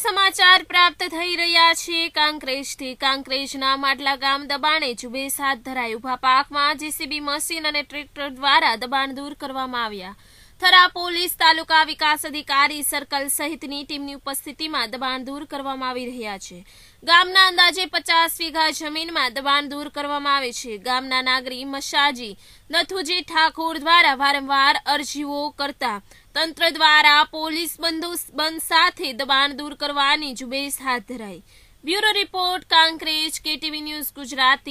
સમાચાર પ્રાપ્ત થઈ રહ્યા છે. કાંકરેજથી કાંકરેજના માટલા ગામ દબાણે ઝુંબેશ હાથ ધરાઈ ઊભા પાકમાં જેસીબી મશીન અને ટ્રેક્ટર દ્વારા દબાણ દૂર કરવામાં આવ્યા. થરા પોલીસ તાલુકા વિકાસ અધિકારી સર્કલ સહિતની ટીમની ઉપસ્થિતિમાં દબાણ દૂર કરવામાં આવી રહ્યા છે. ગામના અંદાજે પચાસ વીઘા જમીનમાં દબાણ દૂર કરવામાં આવે છે. ગામના નાગરિક મશાજી, નથુજી ઠાકોર દ્વારા વારંવાર અરજીઓ કરતા તંત્ર દ્વારા પોલીસ બંધ સાથે દબાણ દૂર કરવાની ઝુંબેશ હાથ ધરાઈ. Bureau report, Kankrej, KTV news Gujarati.